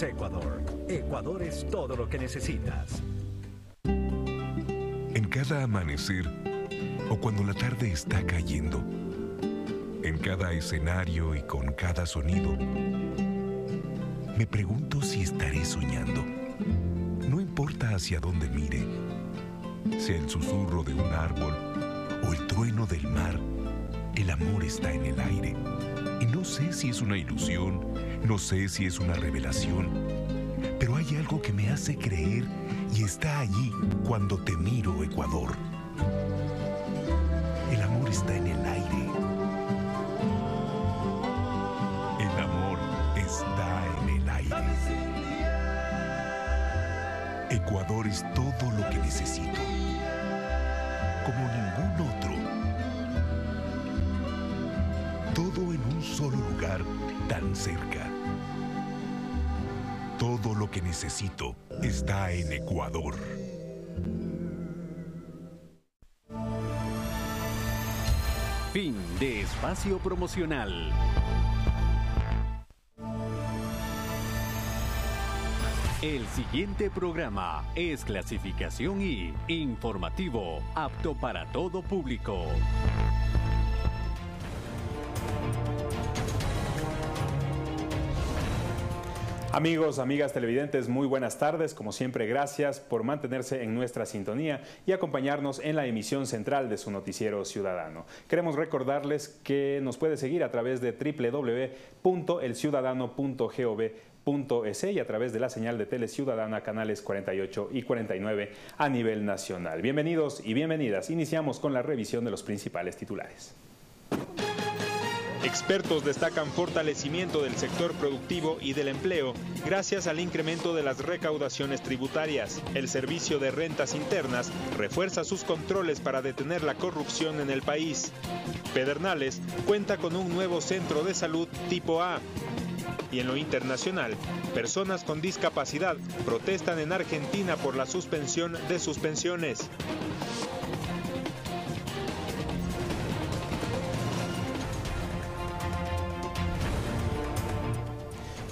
Ecuador. Ecuador es todo lo que necesitas. En cada amanecer o cuando la tarde está cayendo, en cada escenario y con cada sonido, me pregunto si estaré soñando. No importa hacia dónde mire, sea el susurro de un árbol o el trueno del mar, el amor está en el aire. Y no sé si es una ilusión, no sé si es una revelación, pero hay algo que me hace creer y está allí cuando te miro, Ecuador. El amor está en el aire. El amor está en el aire. Ecuador es todo lo que necesito. Como ningún otro. Todo en un solo lugar tan cerca. Todo lo que necesito está en Ecuador. Fin de espacio promocional. El siguiente programa es clasificación y informativo, apto para todo público. Amigos, amigas televidentes, muy buenas tardes. Como siempre, gracias por mantenerse en nuestra sintonía y acompañarnos en la emisión central de su noticiero ciudadano. Queremos recordarles que nos puede seguir a través de www.elciudadano.gov.es y a través de la señal de Tele Ciudadana canales 48 y 49 a nivel nacional. Bienvenidos y bienvenidas. Iniciamos con la revisión de los principales titulares. Expertos destacan fortalecimiento del sector productivo y del empleo gracias al incremento de las recaudaciones tributarias. El Servicio de Rentas Internas refuerza sus controles para detener la corrupción en el país. Pedernales cuenta con un nuevo centro de salud tipo A. Y en lo internacional, personas con discapacidad protestan en Argentina por la suspensión de sus pensiones.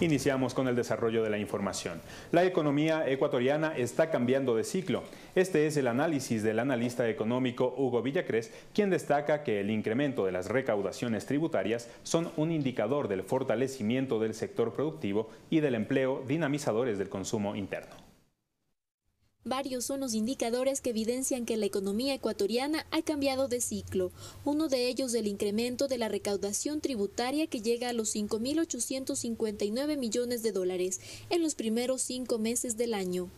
Iniciamos con el desarrollo de la información. La economía ecuatoriana está cambiando de ciclo. Este es el análisis del analista económico Hugo Villacrés, quien destaca que el incremento de las recaudaciones tributarias son un indicador del fortalecimiento del sector productivo y del empleo dinamizadores del consumo interno. Varios son los indicadores que evidencian que la economía ecuatoriana ha cambiado de ciclo. Uno de ellos el incremento de la recaudación tributaria que llega a los 5.859 millones de dólares en los primeros cinco meses del año.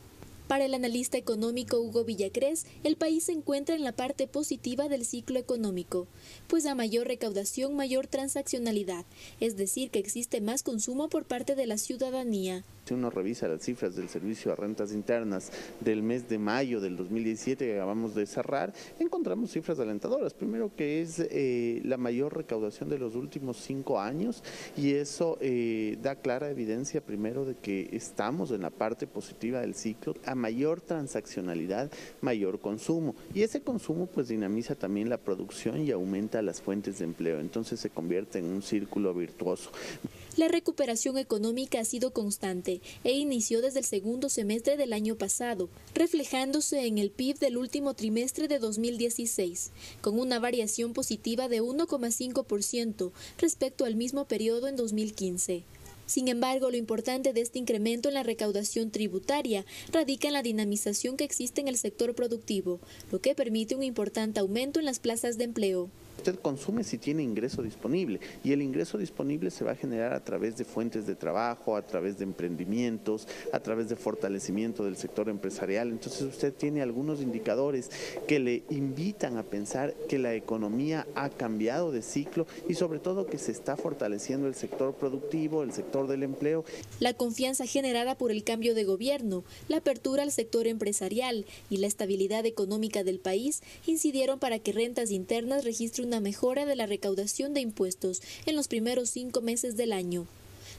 Para el analista económico Hugo Villacrés, el país se encuentra en la parte positiva del ciclo económico, pues a mayor recaudación, mayor transaccionalidad, es decir, que existe más consumo por parte de la ciudadanía. Si uno revisa las cifras del Servicio de Rentas Internas del mes de mayo del 2017 que acabamos de cerrar, encontramos cifras alentadoras. Primero que es eh, la mayor recaudación de los últimos cinco años y eso eh, da clara evidencia primero de que estamos en la parte positiva del ciclo. A mayor transaccionalidad, mayor consumo. Y ese consumo pues dinamiza también la producción y aumenta las fuentes de empleo. Entonces se convierte en un círculo virtuoso. La recuperación económica ha sido constante e inició desde el segundo semestre del año pasado, reflejándose en el PIB del último trimestre de 2016, con una variación positiva de 1,5% respecto al mismo periodo en 2015. Sin embargo, lo importante de este incremento en la recaudación tributaria radica en la dinamización que existe en el sector productivo, lo que permite un importante aumento en las plazas de empleo. Usted consume si tiene ingreso disponible y el ingreso disponible se va a generar a través de fuentes de trabajo, a través de emprendimientos, a través de fortalecimiento del sector empresarial. Entonces usted tiene algunos indicadores que le invitan a pensar que la economía ha cambiado de ciclo y sobre todo que se está fortaleciendo el sector productivo, el sector del empleo. La confianza generada por el cambio de gobierno, la apertura al sector empresarial y la estabilidad económica del país incidieron para que rentas internas registren una mejora de la recaudación de impuestos en los primeros cinco meses del año.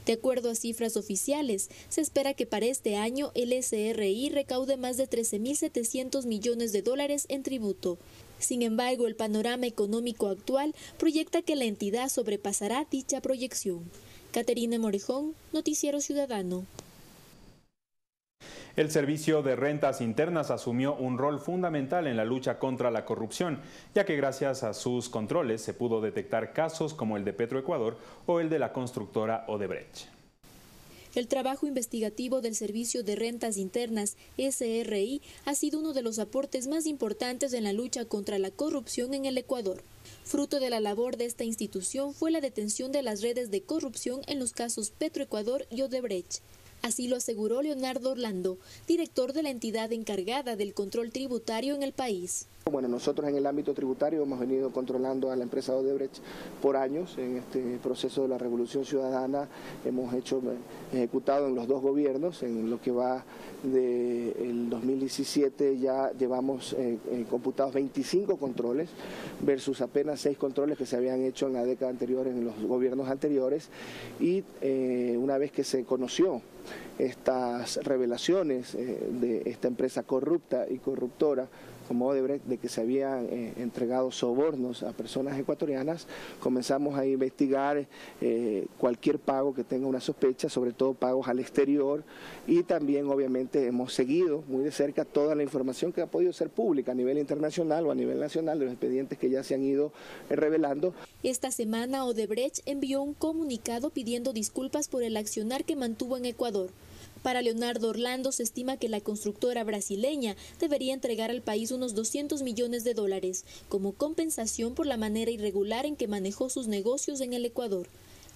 De acuerdo a cifras oficiales, se espera que para este año el SRI recaude más de 13.700 millones de dólares en tributo. Sin embargo, el panorama económico actual proyecta que la entidad sobrepasará dicha proyección. Caterina Morejón, Noticiero Ciudadano. El Servicio de Rentas Internas asumió un rol fundamental en la lucha contra la corrupción, ya que gracias a sus controles se pudo detectar casos como el de Petroecuador o el de la constructora Odebrecht. El trabajo investigativo del Servicio de Rentas Internas, SRI, ha sido uno de los aportes más importantes en la lucha contra la corrupción en el Ecuador. Fruto de la labor de esta institución fue la detención de las redes de corrupción en los casos Petroecuador y Odebrecht. Así lo aseguró Leonardo Orlando, director de la entidad encargada del control tributario en el país. Bueno, nosotros en el ámbito tributario hemos venido controlando a la empresa Odebrecht por años en este proceso de la revolución ciudadana. Hemos hecho, ejecutado en los dos gobiernos, en lo que va del 2017 ya llevamos eh, eh, computados 25 controles versus apenas 6 controles que se habían hecho en la década anterior, en los gobiernos anteriores. Y eh, una vez que se conoció estas revelaciones de esta empresa corrupta y corruptora, como Odebrecht, de que se habían eh, entregado sobornos a personas ecuatorianas, comenzamos a investigar eh, cualquier pago que tenga una sospecha, sobre todo pagos al exterior, y también obviamente hemos seguido muy de cerca toda la información que ha podido ser pública a nivel internacional o a nivel nacional de los expedientes que ya se han ido eh, revelando. Esta semana Odebrecht envió un comunicado pidiendo disculpas por el accionar que mantuvo en Ecuador. Para Leonardo Orlando se estima que la constructora brasileña debería entregar al país unos 200 millones de dólares como compensación por la manera irregular en que manejó sus negocios en el Ecuador.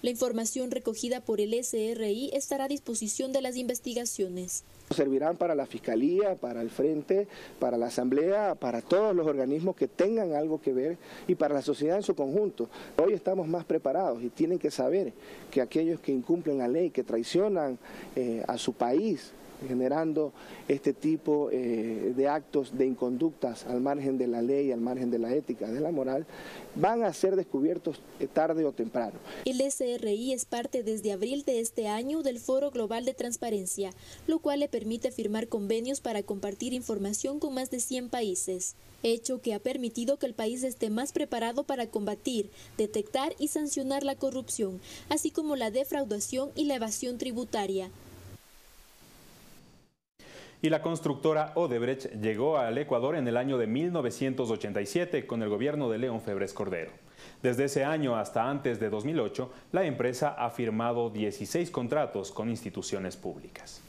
La información recogida por el SRI estará a disposición de las investigaciones. Servirán para la Fiscalía, para el Frente, para la Asamblea, para todos los organismos que tengan algo que ver y para la sociedad en su conjunto. Hoy estamos más preparados y tienen que saber que aquellos que incumplen la ley, que traicionan eh, a su país, generando este tipo eh, de actos de inconductas al margen de la ley, al margen de la ética, de la moral, van a ser descubiertos eh, tarde o temprano. El SRI es parte desde abril de este año del Foro Global de Transparencia, lo cual le permite firmar convenios para compartir información con más de 100 países, hecho que ha permitido que el país esté más preparado para combatir, detectar y sancionar la corrupción, así como la defraudación y la evasión tributaria. Y la constructora Odebrecht llegó al Ecuador en el año de 1987 con el gobierno de León Febres Cordero. Desde ese año hasta antes de 2008, la empresa ha firmado 16 contratos con instituciones públicas.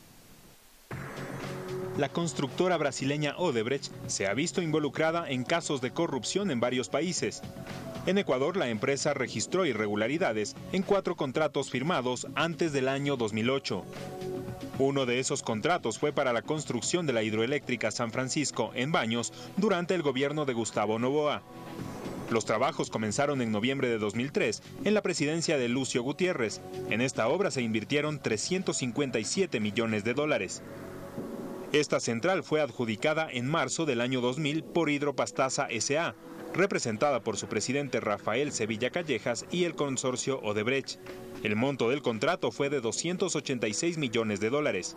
La constructora brasileña Odebrecht se ha visto involucrada en casos de corrupción en varios países. En Ecuador, la empresa registró irregularidades en cuatro contratos firmados antes del año 2008. Uno de esos contratos fue para la construcción de la hidroeléctrica San Francisco en Baños durante el gobierno de Gustavo Novoa. Los trabajos comenzaron en noviembre de 2003 en la presidencia de Lucio Gutiérrez. En esta obra se invirtieron 357 millones de dólares. Esta central fue adjudicada en marzo del año 2000 por Hidropastaza SA, representada por su presidente Rafael Sevilla Callejas y el consorcio Odebrecht. El monto del contrato fue de 286 millones de dólares.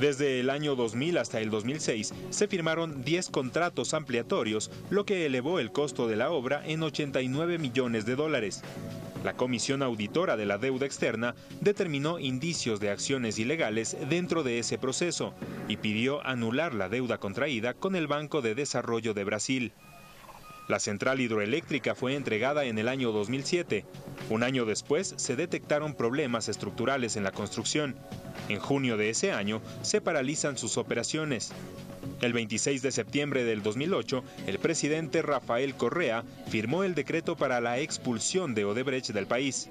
Desde el año 2000 hasta el 2006 se firmaron 10 contratos ampliatorios, lo que elevó el costo de la obra en 89 millones de dólares. La Comisión Auditora de la Deuda Externa determinó indicios de acciones ilegales dentro de ese proceso y pidió anular la deuda contraída con el Banco de Desarrollo de Brasil. La central hidroeléctrica fue entregada en el año 2007. Un año después se detectaron problemas estructurales en la construcción. En junio de ese año se paralizan sus operaciones. El 26 de septiembre del 2008, el presidente Rafael Correa firmó el decreto para la expulsión de Odebrecht del país.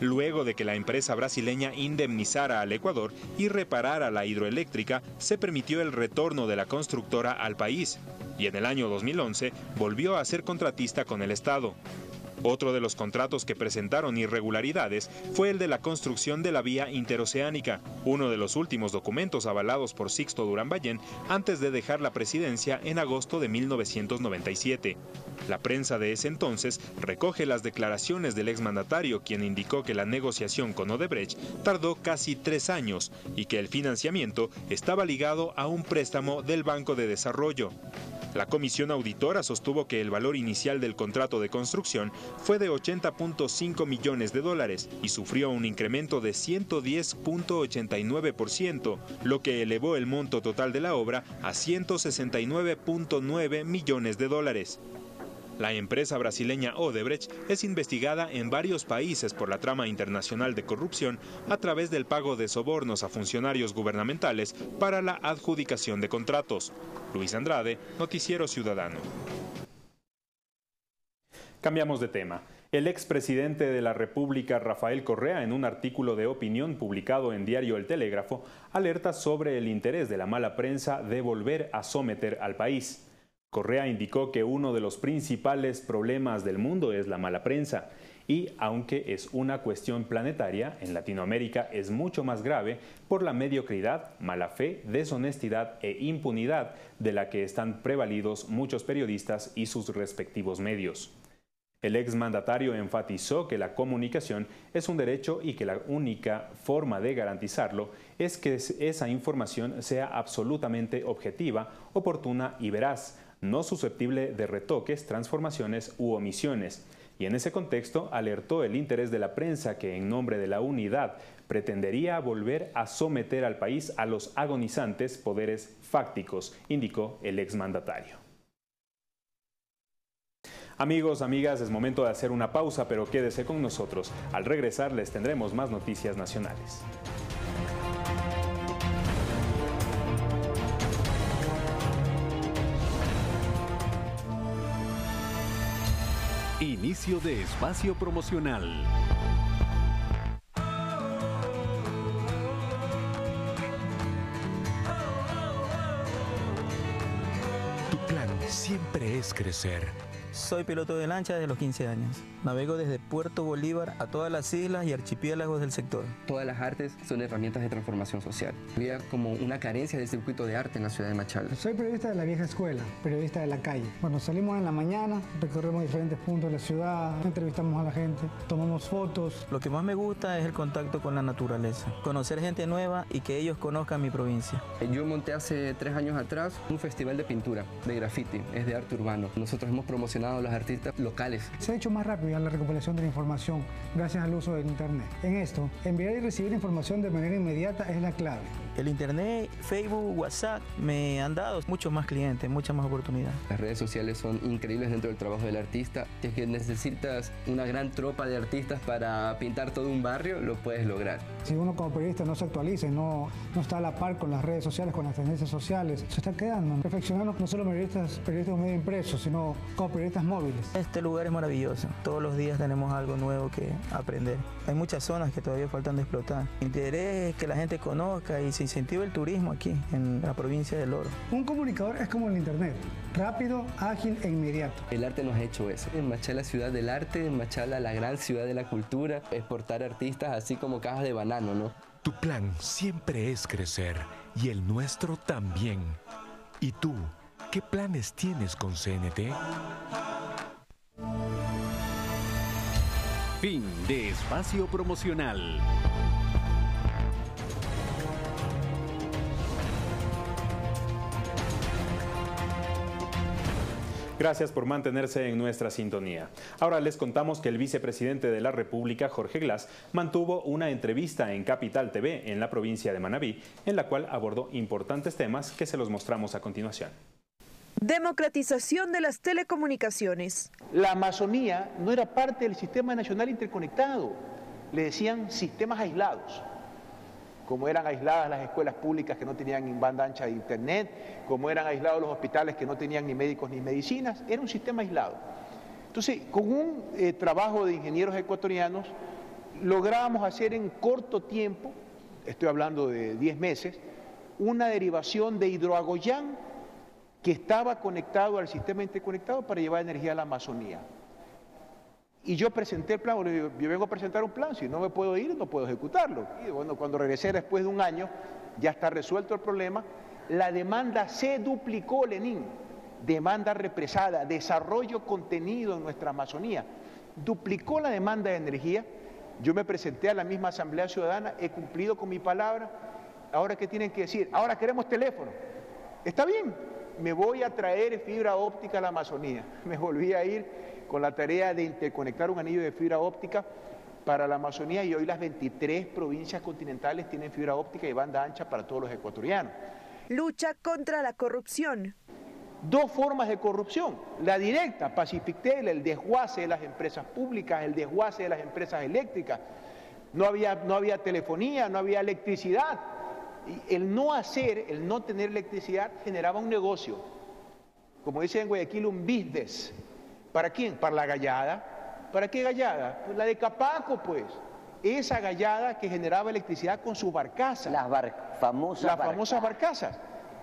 Luego de que la empresa brasileña indemnizara al Ecuador y reparara la hidroeléctrica, se permitió el retorno de la constructora al país y en el año 2011 volvió a ser contratista con el Estado. Otro de los contratos que presentaron irregularidades fue el de la construcción de la vía interoceánica, uno de los últimos documentos avalados por Sixto Durán Ballén antes de dejar la presidencia en agosto de 1997. La prensa de ese entonces recoge las declaraciones del exmandatario, quien indicó que la negociación con Odebrecht tardó casi tres años y que el financiamiento estaba ligado a un préstamo del Banco de Desarrollo. La comisión auditora sostuvo que el valor inicial del contrato de construcción fue de 80.5 millones de dólares y sufrió un incremento de 110.89%, lo que elevó el monto total de la obra a 169.9 millones de dólares. La empresa brasileña Odebrecht es investigada en varios países por la trama internacional de corrupción a través del pago de sobornos a funcionarios gubernamentales para la adjudicación de contratos. Luis Andrade, Noticiero Ciudadano. Cambiamos de tema. El expresidente de la República, Rafael Correa, en un artículo de opinión publicado en Diario El Telégrafo, alerta sobre el interés de la mala prensa de volver a someter al país. Correa indicó que uno de los principales problemas del mundo es la mala prensa y, aunque es una cuestión planetaria, en Latinoamérica es mucho más grave por la mediocridad, mala fe, deshonestidad e impunidad de la que están prevalidos muchos periodistas y sus respectivos medios. El exmandatario enfatizó que la comunicación es un derecho y que la única forma de garantizarlo es que esa información sea absolutamente objetiva, oportuna y veraz, no susceptible de retoques, transformaciones u omisiones. Y en ese contexto alertó el interés de la prensa que en nombre de la unidad pretendería volver a someter al país a los agonizantes poderes fácticos, indicó el exmandatario. Amigos, amigas, es momento de hacer una pausa, pero quédese con nosotros. Al regresar les tendremos más noticias nacionales. Inicio de espacio promocional. Tu plan siempre es crecer soy piloto de lancha desde los 15 años. Navego desde Puerto Bolívar a todas las islas y archipiélagos del sector. Todas las artes son herramientas de transformación social. Había como una carencia del circuito de arte en la ciudad de Machala. Soy periodista de la vieja escuela, periodista de la calle. Bueno, salimos en la mañana, recorremos diferentes puntos de la ciudad, entrevistamos a la gente, tomamos fotos. Lo que más me gusta es el contacto con la naturaleza, conocer gente nueva y que ellos conozcan mi provincia. Yo monté hace tres años atrás un festival de pintura, de graffiti, es de arte urbano. Nosotros hemos promocionado los artistas locales. Se ha hecho más rápida la recopilación de la información gracias al uso del Internet. En esto, enviar y recibir información de manera inmediata es la clave. El Internet, Facebook, WhatsApp me han dado muchos más clientes, muchas más oportunidades. Las redes sociales son increíbles dentro del trabajo del artista. Si es que necesitas una gran tropa de artistas para pintar todo un barrio, lo puedes lograr. Si uno como periodista no se actualiza, no, no está a la par con las redes sociales, con las tendencias sociales, se está quedando. Perfeccionando no solo periodistas, periodistas medio impresos, sino como periodistas móviles. Este lugar es maravilloso. Todos los días tenemos algo nuevo que aprender. Hay muchas zonas que todavía faltan de explotar. Mi interés es que la gente conozca y se incentive el turismo aquí, en la provincia del Oro. Un comunicador es como el Internet, rápido, ágil e inmediato. El arte nos ha hecho eso. En Machala, ciudad del arte, en Machala, la gran ciudad de la cultura, exportar artistas así como cajas de banano, ¿no? Tu plan siempre es crecer y el nuestro también. ¿Y tú? ¿Qué planes tienes con CNT? Fin de espacio promocional. Gracias por mantenerse en nuestra sintonía. Ahora les contamos que el vicepresidente de la República, Jorge Glass, mantuvo una entrevista en Capital TV en la provincia de Manabí, en la cual abordó importantes temas que se los mostramos a continuación. Democratización de las telecomunicaciones. La Amazonía no era parte del sistema nacional interconectado, le decían sistemas aislados, como eran aisladas las escuelas públicas que no tenían banda ancha de internet, como eran aislados los hospitales que no tenían ni médicos ni medicinas, era un sistema aislado. Entonces, con un eh, trabajo de ingenieros ecuatorianos, logramos hacer en corto tiempo, estoy hablando de 10 meses, una derivación de hidroagoyán que estaba conectado al sistema interconectado para llevar energía a la Amazonía. Y yo presenté el plan, yo vengo a presentar un plan, si no me puedo ir, no puedo ejecutarlo. Y bueno, cuando regresé después de un año, ya está resuelto el problema. La demanda se duplicó, Lenín. Demanda represada, desarrollo contenido en nuestra Amazonía. Duplicó la demanda de energía. Yo me presenté a la misma Asamblea Ciudadana, he cumplido con mi palabra. Ahora, ¿qué tienen que decir? Ahora queremos teléfono. Está bien, me voy a traer fibra óptica a la Amazonía. Me volví a ir con la tarea de interconectar un anillo de fibra óptica para la Amazonía y hoy las 23 provincias continentales tienen fibra óptica y banda ancha para todos los ecuatorianos. Lucha contra la corrupción. Dos formas de corrupción. La directa, Pacifictel, el desguace de las empresas públicas, el desguace de las empresas eléctricas. No había, no había telefonía, no había electricidad. Y el no hacer, el no tener electricidad generaba un negocio. Como dice en Guayaquil, un business. ¿Para quién? Para la gallada, ¿Para qué gallada? Pues la de Capaco, pues. Esa gallada que generaba electricidad con sus barcazas. Las famosas Las famosas barcazas.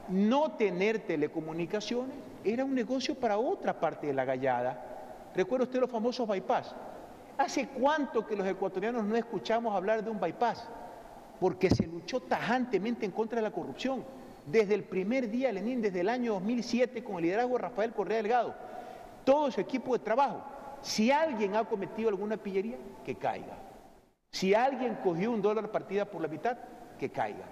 No tener telecomunicaciones era un negocio para otra parte de la gallada. ¿Recuerda usted los famosos bypass? ¿Hace cuánto que los ecuatorianos no escuchamos hablar de un bypass? Porque se luchó tajantemente en contra de la corrupción. Desde el primer día, Lenín, desde el año 2007, con el liderazgo de Rafael Correa Delgado, todo su equipo de trabajo si alguien ha cometido alguna pillería, que caiga. Si alguien cogió un dólar partida por la mitad, que caiga.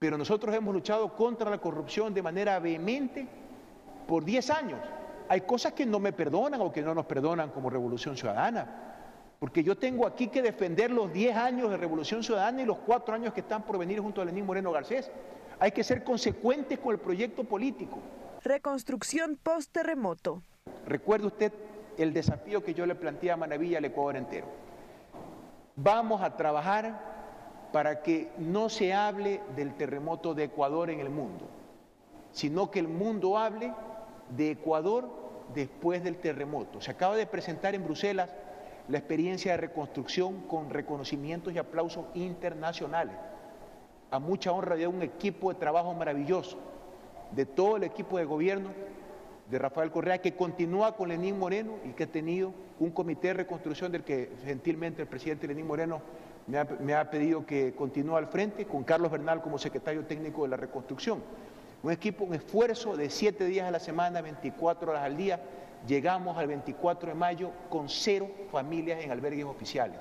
Pero nosotros hemos luchado contra la corrupción de manera vehemente por 10 años. Hay cosas que no me perdonan o que no nos perdonan como Revolución Ciudadana. Porque yo tengo aquí que defender los 10 años de Revolución Ciudadana y los 4 años que están por venir junto a Lenín Moreno Garcés. Hay que ser consecuentes con el proyecto político. Reconstrucción post-terremoto. Recuerde usted el desafío que yo le planteé a Manavilla al Ecuador entero. Vamos a trabajar para que no se hable del terremoto de Ecuador en el mundo, sino que el mundo hable de Ecuador después del terremoto. Se acaba de presentar en Bruselas la experiencia de reconstrucción con reconocimientos y aplausos internacionales. A mucha honra de un equipo de trabajo maravilloso, de todo el equipo de gobierno de Rafael Correa, que continúa con Lenín Moreno y que ha tenido un comité de reconstrucción del que gentilmente el presidente Lenín Moreno me ha, pedido que continúe al frente, con Carlos Bernal como secretario técnico de la reconstrucción. Un equipo, un esfuerzo de siete días a la semana, 24 horas al día. Llegamos al 24 de mayo con cero familias en albergues oficiales.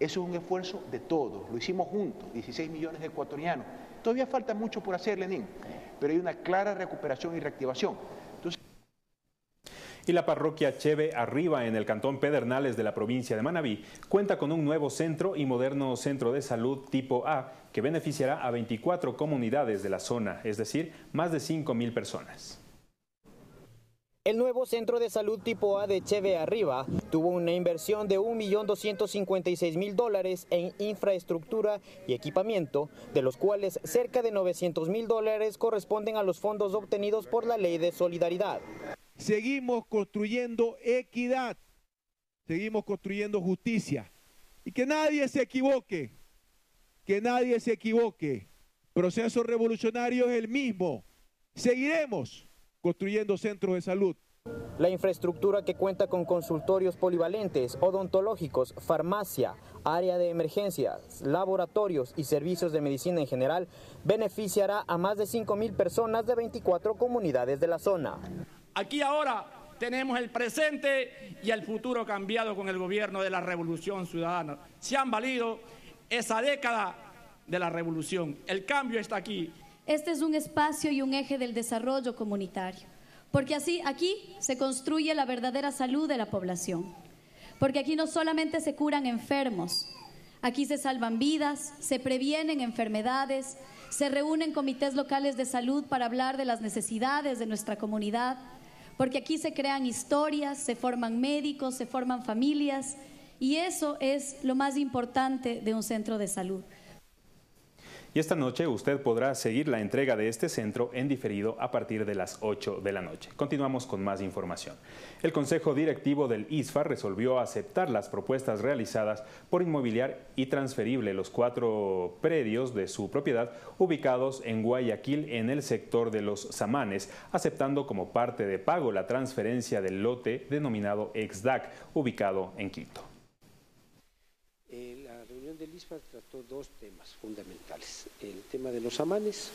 Eso es un esfuerzo de todos, lo hicimos juntos, 16 millones de ecuatorianos. Todavía falta mucho por hacer, Lenín, pero hay una clara recuperación y reactivación. Y la parroquia Cheve Arriba en el cantón Pedernales de la provincia de Manabí cuenta con un nuevo centro y moderno centro de salud tipo A que beneficiará a 24 comunidades de la zona, es decir, más de 5 mil personas. El nuevo centro de salud tipo A de Cheve Arriba tuvo una inversión de 1.256.000 dólares en infraestructura y equipamiento, de los cuales cerca de 900.000 dólares corresponden a los fondos obtenidos por la Ley de Solidaridad seguimos construyendo equidad, seguimos construyendo justicia. Y que nadie se equivoque, que nadie se equivoque. Proceso revolucionario es el mismo. Seguiremos construyendo centros de salud. La infraestructura que cuenta con consultorios polivalentes, odontológicos, farmacia, área de emergencias, laboratorios y servicios de medicina en general beneficiará a más de 5 mil personas de 24 comunidades de la zona. Aquí ahora tenemos el presente y el futuro cambiado con el gobierno de la Revolución Ciudadana. Se han valido esa década de la revolución. El cambio está aquí. Este es un espacio y un eje del desarrollo comunitario, porque así aquí se construye la verdadera salud de la población. Porque aquí no solamente se curan enfermos, aquí se salvan vidas, se previenen enfermedades, se reúnen comités locales de salud para hablar de las necesidades de nuestra comunidad porque aquí se crean historias, se forman médicos, se forman familias y eso es lo más importante de un centro de salud. Y esta noche usted podrá seguir la entrega de este centro en diferido a partir de las 8 de la noche. Continuamos con más información. El Consejo Directivo del ISFA resolvió aceptar las propuestas realizadas por Inmobiliar y Transferible los cuatro predios de su propiedad ubicados en Guayaquil en el sector de los Samanes, aceptando como parte de pago la transferencia del lote denominado EXDAC, ubicado en Quito del ISPA trató dos temas fundamentales. El tema de los amanes,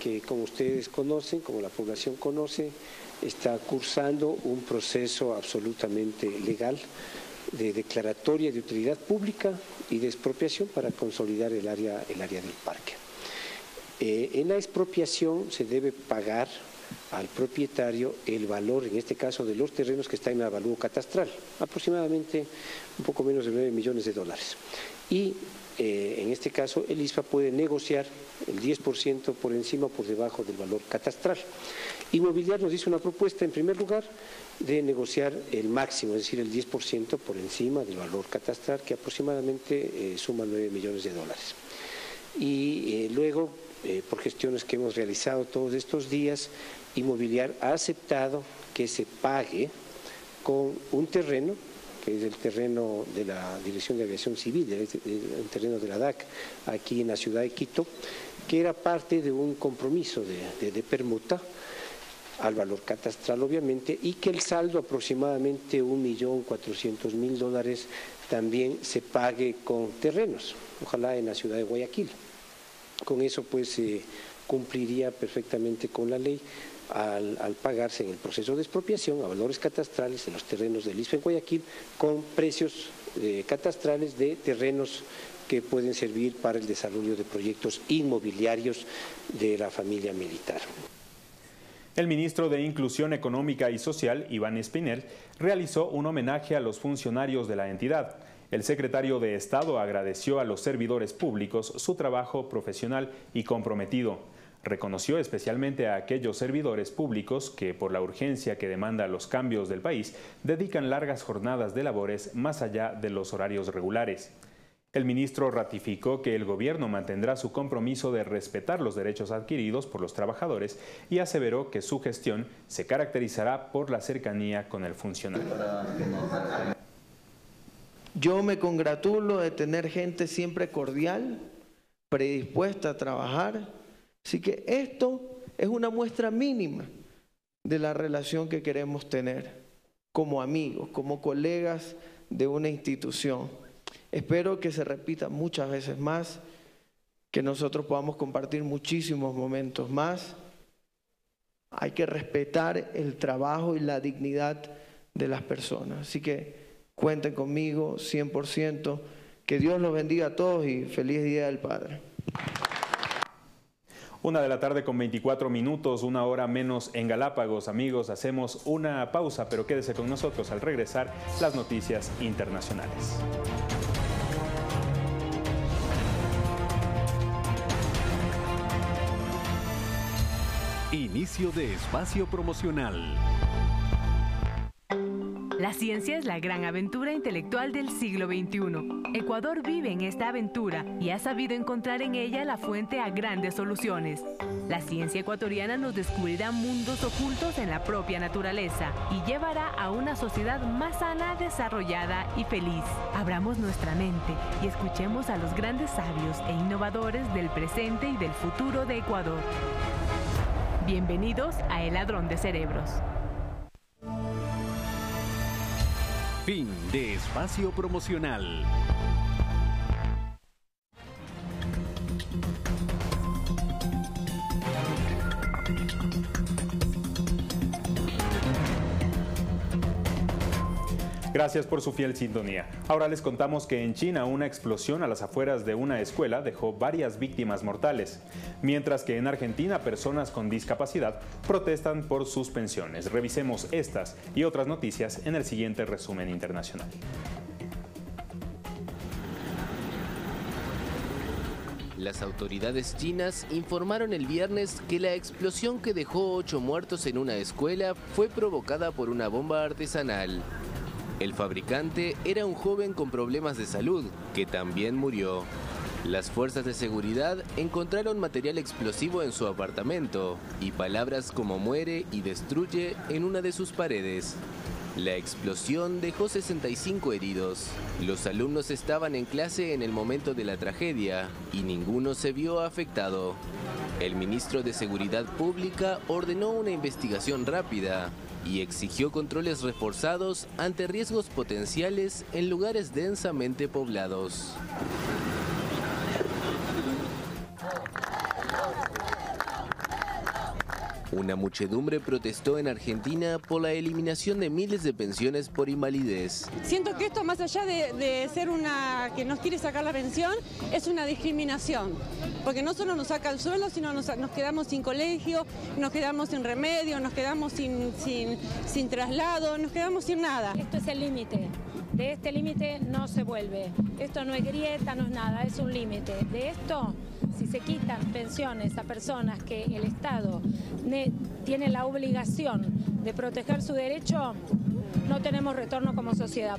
que como ustedes conocen, como la población conoce, está cursando un proceso absolutamente legal de declaratoria de utilidad pública y de expropiación para consolidar el área, el área del parque. Eh, en la expropiación se debe pagar al propietario el valor, en este caso, de los terrenos que están en avalúo catastral, aproximadamente un poco menos de 9 millones de dólares. Y eh, en este caso el ISPA puede negociar el 10% por encima o por debajo del valor catastral. Inmobiliar nos hizo una propuesta, en primer lugar, de negociar el máximo, es decir, el 10% por encima del valor catastral, que aproximadamente eh, suma 9 millones de dólares. Y eh, luego, por gestiones que hemos realizado todos estos días, Inmobiliar ha aceptado que se pague con un terreno que es el terreno de la Dirección de Aviación Civil, el terreno de la DAC, aquí en la ciudad de Quito, que era parte de un compromiso de, permuta al valor catastral, obviamente, y que el saldo aproximadamente 1.400.000 dólares también se pague con terrenos, ojalá en la ciudad de Guayaquil. Con eso pues se cumpliría perfectamente con la ley al, pagarse en el proceso de expropiación a valores catastrales en los terrenos del ISPE en Guayaquil con precios eh, catastrales de terrenos que pueden servir para el desarrollo de proyectos inmobiliarios de la familia militar. El ministro de Inclusión Económica y Social, Iván Espinel, realizó un homenaje a los funcionarios de la entidad. El secretario de Estado agradeció a los servidores públicos su trabajo profesional y comprometido. Reconoció especialmente a aquellos servidores públicos que, por la urgencia que demanda los cambios del país, dedican largas jornadas de labores más allá de los horarios regulares. El ministro ratificó que el gobierno mantendrá su compromiso de respetar los derechos adquiridos por los trabajadores y aseveró que su gestión se caracterizará por la cercanía con el funcionario. Yo me congratulo de tener gente siempre cordial, predispuesta a trabajar Así que esto es una muestra mínima de la relación que queremos tener como amigos, como colegas de una institución. Espero que se repita muchas veces más, que nosotros podamos compartir muchísimos momentos más. Hay que respetar el trabajo y la dignidad de las personas. Así que cuenten conmigo 100%. Que Dios los bendiga a todos y feliz Día del Padre. Una de la tarde con 24 minutos, una hora menos en Galápagos. Amigos, hacemos una pausa, pero quédese con nosotros al regresar las noticias internacionales. Inicio de espacio promocional. La ciencia es la gran aventura intelectual del siglo XXI. Ecuador vive en esta aventura y ha sabido encontrar en ella la fuente a grandes soluciones. La ciencia ecuatoriana nos descubrirá mundos ocultos en la propia naturaleza y llevará a una sociedad más sana, desarrollada y feliz. Abramos nuestra mente y escuchemos a los grandes sabios e innovadores del presente y del futuro de Ecuador. Bienvenidos a El Ladrón de Cerebros. Fin de espacio promocional. Gracias por su fiel sintonía. Ahora les contamos que en China una explosión a las afueras de una escuela dejó varias víctimas mortales, mientras que en Argentina personas con discapacidad protestan por sus pensiones. Revisemos estas y otras noticias en el siguiente resumen internacional. Las autoridades chinas informaron el viernes que la explosión que dejó ocho muertos en una escuela fue provocada por una bomba artesanal. El fabricante era un joven con problemas de salud, que también murió. Las fuerzas de seguridad encontraron material explosivo en su apartamento y palabras como muere y destruye en una de sus paredes. La explosión dejó 65 heridos. Los alumnos estaban en clase en el momento de la tragedia y ninguno se vio afectado. El ministro de Seguridad Pública ordenó una investigación rápida y exigió controles reforzados ante riesgos potenciales en lugares densamente poblados. Una muchedumbre protestó en Argentina por la eliminación de miles de pensiones por invalidez. Siento que esto, más allá de, ser una que nos quiere sacar la pensión, es una discriminación. Porque no solo nos saca el suelo, sino nos, quedamos sin colegio, nos quedamos sin remedio, nos quedamos sin, sin, sin traslado, nos quedamos sin nada. Esto es el límite. De este límite no se vuelve. Esto no es grieta, no es nada, es un límite. De esto si se quitan pensiones a personas que el Estado tiene la obligación de proteger su derecho, no tenemos retorno como sociedad.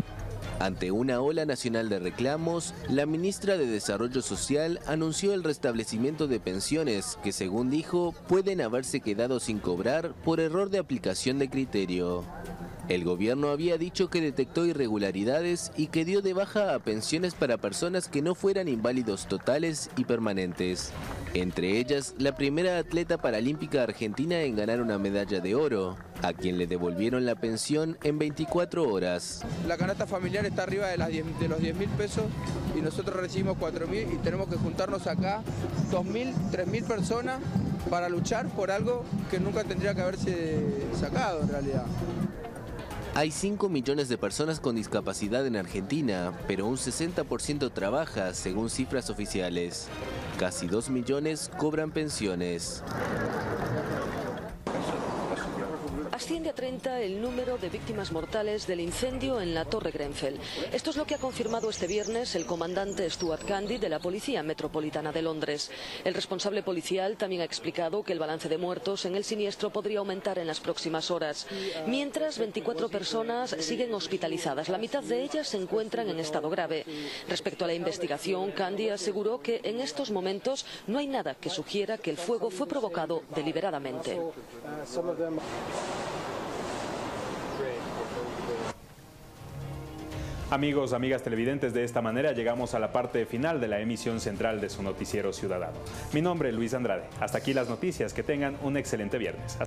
Ante una ola nacional de reclamos, la ministra de Desarrollo Social anunció el restablecimiento de pensiones que, según dijo, pueden haberse quedado sin cobrar por error de aplicación de criterio. El gobierno había dicho que detectó irregularidades y que dio de baja a pensiones para personas que no fueran inválidos totales y permanentes. Entre ellas, la primera atleta paralímpica argentina en ganar una medalla de oro, a quien le devolvieron la pensión en 24 horas. La canasta familiar está arriba de, las de los 10 mil pesos y nosotros recibimos 4 mil y tenemos que juntarnos acá 2 mil, 3 mil personas para luchar por algo que nunca tendría que haberse sacado en realidad. Hay 5 millones de personas con discapacidad en Argentina, pero un 60% trabaja, según cifras oficiales. Casi 2 millones cobran pensiones. Asciende a 30 el número de víctimas mortales del incendio en la Torre Grenfell. Esto es lo que ha confirmado este viernes el comandante Stuart Candy de la Policía Metropolitana de Londres. El responsable policial también ha explicado que el balance de muertos en el siniestro podría aumentar en las próximas horas. Mientras, 24 personas siguen hospitalizadas. La mitad de ellas se encuentran en estado grave. Respecto a la investigación, Candy aseguró que en estos momentos no hay nada que sugiera que el fuego fue provocado deliberadamente. Amigos, amigas televidentes, de esta manera llegamos a la parte final de la emisión central de su noticiero ciudadano. Mi nombre es Luis Andrade. Hasta aquí las noticias. Que tengan un excelente viernes.